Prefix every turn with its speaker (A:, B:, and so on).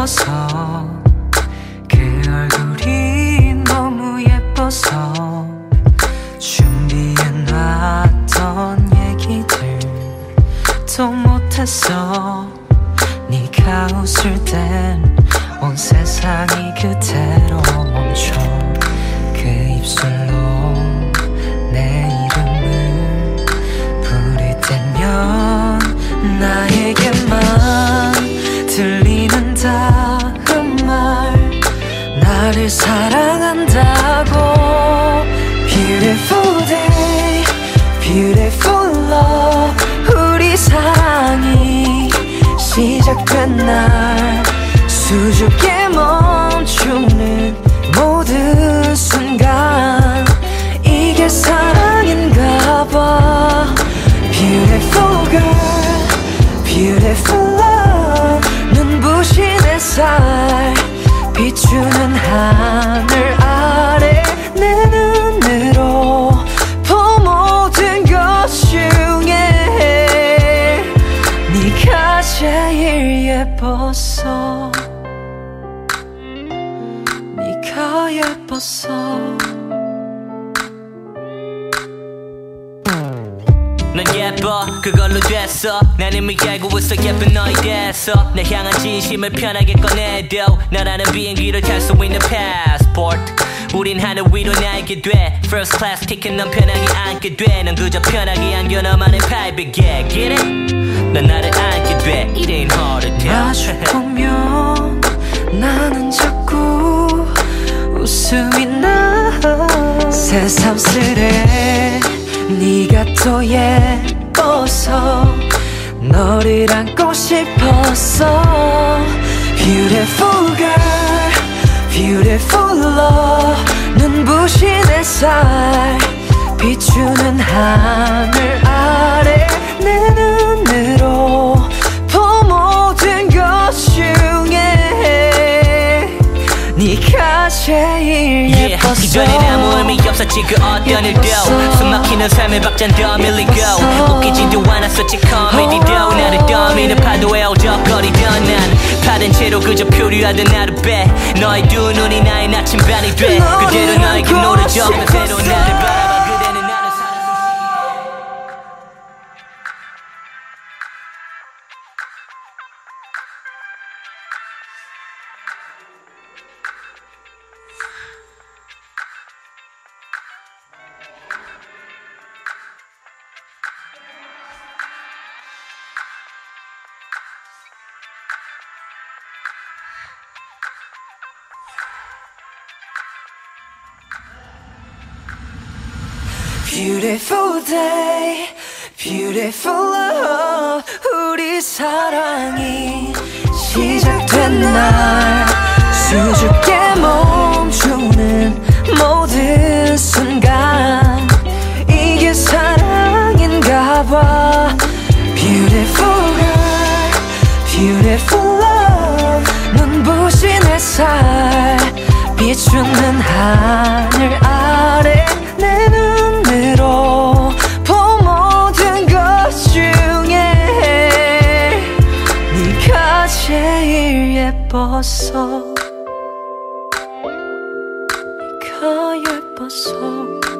A: 예뻐서. 그 얼굴이 너무 예뻐서. 준비해놨던 얘기들 도 못했어. 네가 웃을 땐 온 세상이 그대로 멈춰. 그 입술로 너를 사랑한다고 Beautiful day, beautiful love 우리 사랑이 시작된 날 수줍게 네가 예뻤어
B: 넌 예뻐. 그걸로 됐어. 난 이미 알고 있어 예쁜 너에 대해서. 내 향한 진심을 편하게 꺼내도 너라는 비행기를 탈 수 있는 passport. 우린 하늘 위로 날게 돼. First class ticket 넌 편하게 앉게 돼넌 그저 편하게 안겨. 너만의 jet Get it? 넌 나를 안게 돼. It ain't hard to tell
A: 마주보면 웃음이 나? 새삼스레 네가 더 예뻐서 너를 안고 싶었어. Beautiful girl, beautiful love. 눈부신 햇살 비추는 하늘
B: 전엔 아무 의미 없었지 그 어떤 일도. 숨막히는 삶의 박잔 더 밀리고. 웃기지도 않았었지 코미디도. 나를 떠미는 파도에 어적거리던 난 파된 채로 그저 표류하던 하루 배 너의 두 눈이 나의 나침반이 돼
A: 너를
B: 그대로 너에게 노래 적으면 새로. 나를 바라봐
A: Beautiful day, beautiful love 우리 사랑이 시작된 날 수줍게 멈추는 모든 순간 이게 사랑인가 봐 Beautiful girl, beautiful love 눈부신 햇살 비추는 하늘 아 예뻤어 네가 예뻤어.